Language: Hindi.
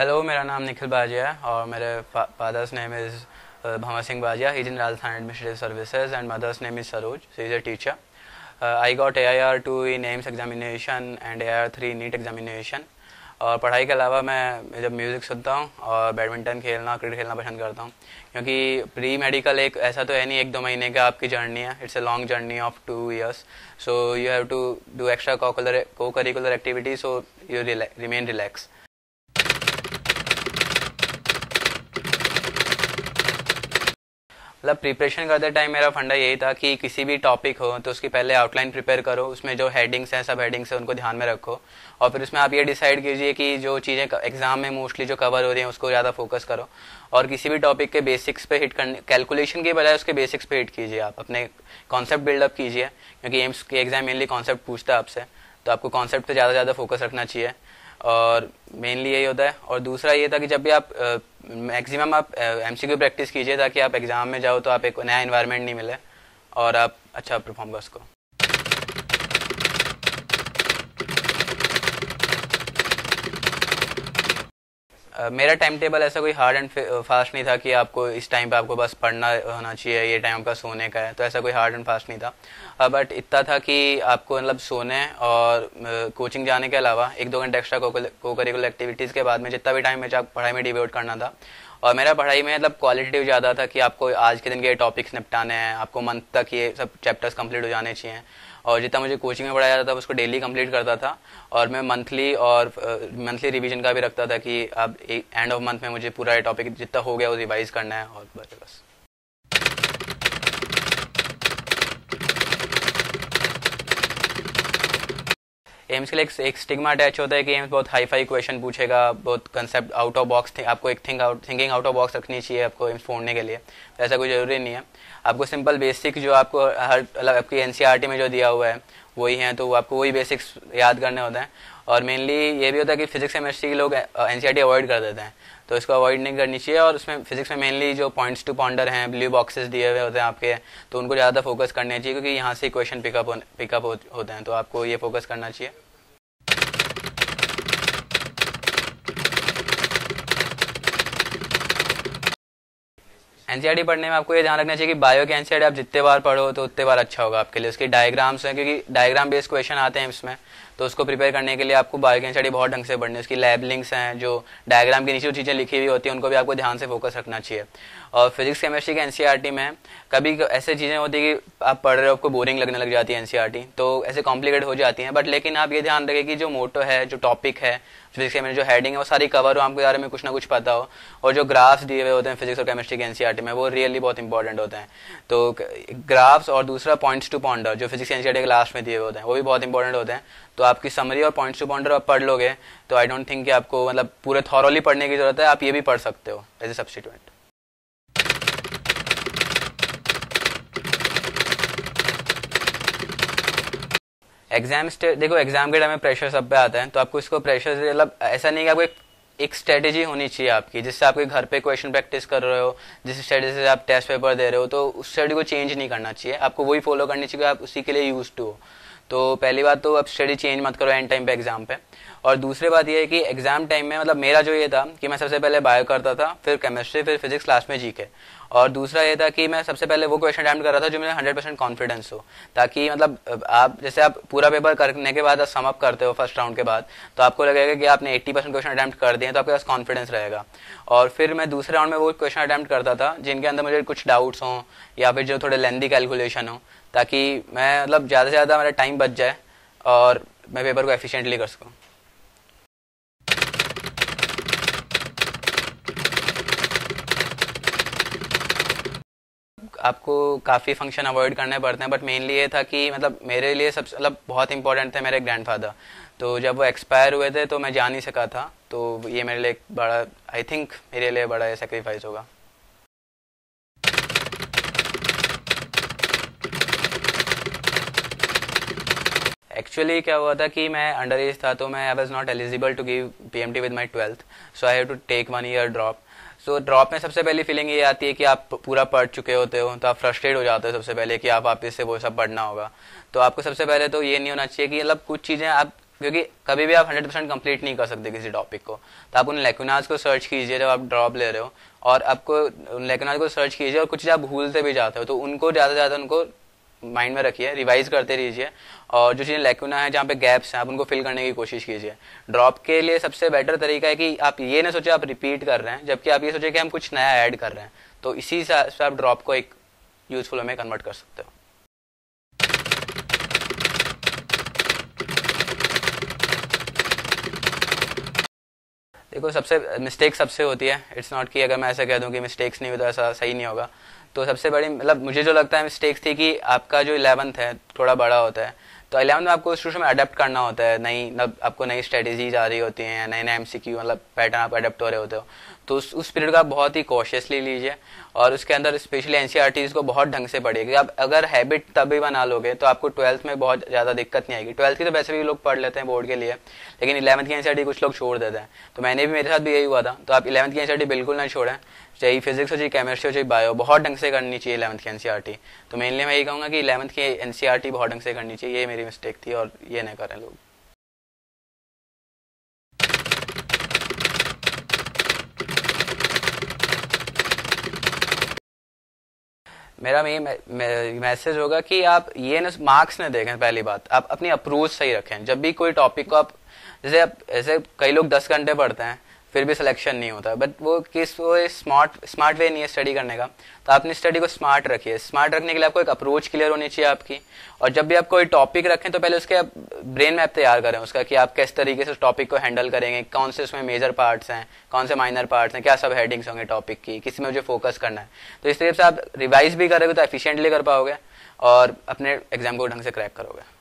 मेरा नाम निखिल बाजिया है और मेरे father's name is Bhanwar Singh Bajiya is in Rajasthan administrative services and mother's name is Saroj she is a teacher I got A I R two E names examination and A I R three NEET examination और पढ़ाई के अलावा मैं जब म्यूज़िक सुनता हूँ और बैडमिंटन खेलना क्रिकेट खेलना पसंद करता हूँ। क्योंकि प्री मेडिकल एक ऐसा तो है नहीं, एक दो महीने का आपकी जर्नी है। It's a long journey of two years so you have to do extra co curricular activity so you remain relax मतलब प्रिपरेशन करते टाइम मेरा फंडा यही था कि किसी भी टॉपिक हो तो उसकी पहले आउटलाइन प्रिपेयर करो, उसमें जो हेडिंग्स हैं, सब हेडिंग्स हैं, उनको ध्यान में रखो। और फिर उसमें आप ये डिसाइड कीजिए कि जो चीज़ें एग्ज़ाम में मोस्टली जो कवर हो रही हैं, उसको ज़्यादा फोकस करो। और किसी भी टॉपिक के बेसिक्स पे हिट करने कैलकुलेशन के बजाय उसके बेसिक्स पे हिट कीजिए आप। अपने कॉन्सेप्ट बिल्डअप कीजिए, क्योंकि एम्स के एग्ज़ाम मेनली कॉन्सेप्ट पूछता है आपसे तो आपको कॉन्सेप्ट पे ज़्यादा ज़्यादा फोकस रखना चाहिए। और मेनली यही होता है। और दूसरा ये था कि जब भी आप मैक्सिमम आप एमसीक्यू प्रैक्टिस कीजिए ताकि आप एग्ज़ाम में जाओ तो आप एक नया इन्वायरमेंट नहीं मिले और आप अच्छा परफॉर्म कर। मेरा टाइम टेबल ऐसा कोई हार्ड एंड फास्ट नहीं था कि आपको इस टाइम पे आपको बस पढ़ना होना चाहिए, ये टाइम आपका सोने का है तो ऐसा कोई हार्ड एंड फास्ट नहीं था। बट इतना था कि आपको मतलब सोने और कोचिंग जाने के अलावा एक दो घंटे एक्स्ट्रा को करिकुलर एक्टिविटीज़ के बाद में जितना भी टाइम में पढ़ाई में डिवोट करना था, और मेरा पढ़ाई में मतलब क्वालिटेटिव ज़्यादा था कि आपको आज के दिन के टॉपिक्स निपटाने हैं, आपको मंथ तक ये सब चैप्टर्स कंप्लीट हो जाने चाहिए। और जितना मुझे कोचिंग में पढ़ाया जाता था उसको डेली कंप्लीट करता था। और मैं मंथली और मंथली रिवीजन का भी रखता था कि अब एंड ऑफ़ मंथ में मुझे पूरा टॉपिक जितना हो गया वो रिवाइज करना है और बस। एम्स के लिए एक, स्टिग्मा अटैच होता है कि एम्स बहुत हाई फाई क्वेश्चन पूछेगा बहुत कंसेप्ट आउट ऑफ़ बॉक्स आपको एक thing out thinking out of box रखनी चाहिए आपको एम्स फोड़ने के लिए। तो ऐसा कोई ज़रूरी नहीं है। आपको सिंपल बेसिक जो आपको हर मतलब आपकी एन में जो दिया हुआ है वही है तो आपको वही बेसिक्स याद करने होते हैं। और मेनली ये भी होता है कि फिजिक्स केमिस्ट्री के लोग एन अवॉइड कर देते हैं। तो इसको अवॉइड नहीं करनी चाहिए और उसमें फिजिक्स में मेनली जो पॉइंट्स टू पॉन्डर हैं ब्लू बॉक्सेस दिए हुए होते हैं आपके तो उनको ज़्यादा फोकस करने चाहिए क्योंकि यहाँ से क्वेश्चन पिकअप पिकअप होते हैं तो आपको ये फोकस करना चाहिए। एनसीआरटी पढ़ने में आपको ये ध्यान रखना चाहिए कि बायो के एनसीआरटी आप जितने बार पढ़ो तो उतने बार अच्छा होगा आपके लिए। उसके डायग्राम्स हैं, क्योंकि डायग्राम बेस्ड क्वेश्चन आते हैं इसमें। तो उसको प्रिपेयर करने के लिए आपको बायो स्टडी बहुत ढंग से पढ़नी है। उसकी लैब लिंक्स हैं, जो डायग्राम के नीचे जो चीज़ें लिखी हुई होती हैं, उनको भी आपको ध्यान से फोकस रखना चाहिए। और फिजिक्स केमिस्ट्री के एनसीईआरटी में कभी ऐसे चीज़ें होती है कि आप पढ़ रहे हो, आपको बोरिंग लगने लग जाती है एनसीईआरटी तो ऐसे कॉम्प्लिकेट हो जाती हैं। बट लेकिन आप ये ध्यान रखें कि जो मोटो है, जो टॉपिक है फिजिक्स केमिस्ट्री जो हेडिंग है, वो सारी कवर हो, आपके बारे में कुछ ना कुछ पता हो। और जो ग्राफ्स दिए हुए होते हैं फिजिक्स और केमिस्ट्री के एनसीईआरटी में, वो रियली बहुत इंपॉर्टेंट होते हैं। तो ग्राफ्स और दूसरा पॉइंट्स टू पॉन्डर जो फिजिक्स एनसीईआरटी के लास्ट में दिए हुए होते हैं, वो भी बहुत इंपॉर्टेंट होते हैं। तो आपकी समरी और पॉइंट्स टू पॉइंटर आप पढ़ लोगे तो आई डोंट थिंक कि आपको मतलब पूरे थॉरली पढ़ने की ज़रूरत है, आप ये भी पढ़ सकते हो एज ए सब्सटीट्यूएंट एग्ज़ाम देखो एग्ज़ाम के टाइम में प्रेशर सब पे आता है तो आपको इसको प्रेशर से मतलब ऐसा नहीं कि आपको एक एक स्ट्रेटेजी होनी चाहिए आपकी, जिससे आपके घर पे क्वेश्चन प्रैक्टिस कर रहे हो, जिस स्ट्रेटेजी से आप टेस्ट पेपर दे रहे हो तो उस स्टडी को चेंज नहीं करना चाहिए, आपको वही फॉलो करनी चाहिए आप उसी के लिए यूज़ टू हो। तो पहली बात तो अब स्टडी चेंज मत करो एंड टाइम पे एग्ज़ाम पे। और दूसरी बात ये है कि एग्ज़ाम टाइम में मतलब मेरा जो ये था कि मैं सबसे पहले बायो करता था, फिर केमिस्ट्री फिर फिजिक्स लास्ट में जी के और दूसरा ये था कि मैं सबसे पहले वो क्वेश्चन अटैम्प्ट कर रहा था जो मेरा हंड्रेड परसेंट कॉन्फिडेंस हो, ताकि मतलब आप, जैसे आप पूरा पेपर करने के बाद सम अप करते हो फ़र्स्ट राउंड के बाद तो आपको लगेगा कि आपने एट्टी परसेंट क्वेश्चन अटैम्प्ट कर दिए तो आपके पास कॉन्फिडेंस रहेगा। और फिर मैं दूसरे राउंड में वो क्वेश्चन अटैम्प्ट करता था, जिनके अंदर मुझे कुछ डाउट्स हों, या फिर जो थोड़े लेंदी कैलकुलेशन हो ताकि मैं मतलब ज़्यादा से ज़्यादा मेरा टाइम बच जाए और मैं पेपर को एफिशिएंटली कर सकूँ। आपको काफ़ी फ़ंक्शन अवॉइड करने पड़ते हैं बट मेनली ये था कि मतलब मेरे लिए सब मतलब बहुत इंपॉर्टेंट थे मेरे ग्रैंडफादर तो जब वो एक्सपायर हुए थे तो मैं जा नहीं सका था। तो ये मेरे लिए बड़ा आई थिंक मेरे लिए बड़ा सेक्रीफाइस होगा। एक्चुअली क्या हुआ था कि मैं अंडर एज था तो मैं I was not eligible to give P M T with my twelfth so I have to take one year drop so drop में सबसे पहली फीलिंग ये आती है कि आप पूरा पढ़ चुके होते हो तो आप फ्रस्ट्रेट हो जाते हो सबसे पहले कि आप वापस से वो सब पढ़ना होगा। तो आपको सबसे पहले तो ये नहीं होना चाहिए कि मतलब कुछ चीज़ें आप, क्योंकि कभी भी आप 100 परसेंट कंप्लीट नहीं कर सकते किसी टॉपिक को। तो आप उन लेकुनाज को सर्च कीजिए जब आप ड्रॉप ले रहे हो, और आपको उन लेकुनाज को सर्च कीजिए और कुछ आप भूलते भी जाते हो तो उनको ज़्यादा से ज़्यादा उनको माइंड में रखिए, रिवाइज करते रहिए और जो चीज़ें लैक्यूना है, जहाँ पे गैप्स हैं, आप उनको फिल करने की कोशिश कीजिए। ड्रॉप के लिए सबसे बेटर तरीका है कि आप ये ना सोचे आप रिपीट कर रहे हैं, जबकि आप ये सोचे कि हम कुछ नया ऐड कर रहे हैं। तो इसी से आप ड्रॉप को एक यूजफुल में कन्वर्ट कर सकते हो। देखो, सबसे मिस्टेक सबसे होती है। इट्स नॉट कि अगर मैं ऐसा कह दूँ कि मिस्टेक्स नहीं हुई तो ऐसा सही नहीं होगा। तो सबसे बड़ी मतलब मुझे जो लगता है मिस्टेक्स थी कि आपका जो इलेवंथ है, थोड़ा बड़ा होता है। तो इलेवंथ में आपको उस में अडेप्ट करना होता है, नई मतलब आपको नई स्ट्रेटेजीज आ रही होती हैं नए नए एमसीक्यू मतलब पैटर्न आप अडेप्ट हो रहे होते हो। तो उस उस पीरियड को आप बहुत ही कॉशियसली लीजिए और उसके अंदर स्पेशली एनसीआरटीज को बहुत ढंग से पढ़िए आप अगर हैबिट तभी बना लोगे तो आपको ट्वेल्थ में बहुत ज़्यादा दिक्कत नहीं आएगी। ट्वेल्थ की तो वैसे भी लोग पढ़ लेते हैं बोर्ड के लिए, लेकिन इलेवंथ की एनसीआरटी कुछ लोग छोड़ देते हैं। तो मैंने भी, मेरे साथ भी यही हुआ था। तो आप इलेवंथ की एनसीआरटी बिल्कुल ना छोड़ें। चाहे फिजिक्स हो, चाहे केमिस्ट्री हो, चाहे बायो बहुत ढंग से करनी चाहिए इलेवंथ की एनसीआरटी तो मेनली मैं यही कहूँगा कि इलेवंथ की एनसीआरटी बहुत ढंग से करनी चाहिए, ये मेरी मिस्टेक थी और ये नहीं करें लोग। मेरा मे मैसेज होगा कि आप ये न मार्क्स न देखें पहली बात। आप अपनी अप्रोच सही रखें। जब भी कोई टॉपिक को आप, जैसे आप ऐसे कई लोग दस घंटे पढ़ते हैं फिर भी सिलेक्शन नहीं होता। बट वो किस वो स्मार्ट स्मार्ट वे नहीं है स्टडी करने का। तो आपने स्टडी को स्मार्ट रखिए। स्मार्ट रखने के लिए आपको एक अप्रोच क्लियर होनी चाहिए आपकी। और जब भी आप कोई टॉपिक रखें तो पहले उसके आप ब्रेन मैप तैयार करें उसका कि आप किस तरीके से उस टॉपिक को हैंडल करेंगे। कौन से उसमें मेजर पार्ट्स हैं, कौन से माइनर पार्ट्स हैं, क्या सब हेडिंग्स होंगे टॉपिक की, किसी में मुझे फोकस करना है। तो इस तरीके से आप रिवाइज भी करोगे तो एफिशिएंटली कर पाओगे और अपने एग्ज़ाम को ढंग से क्रैक करोगे।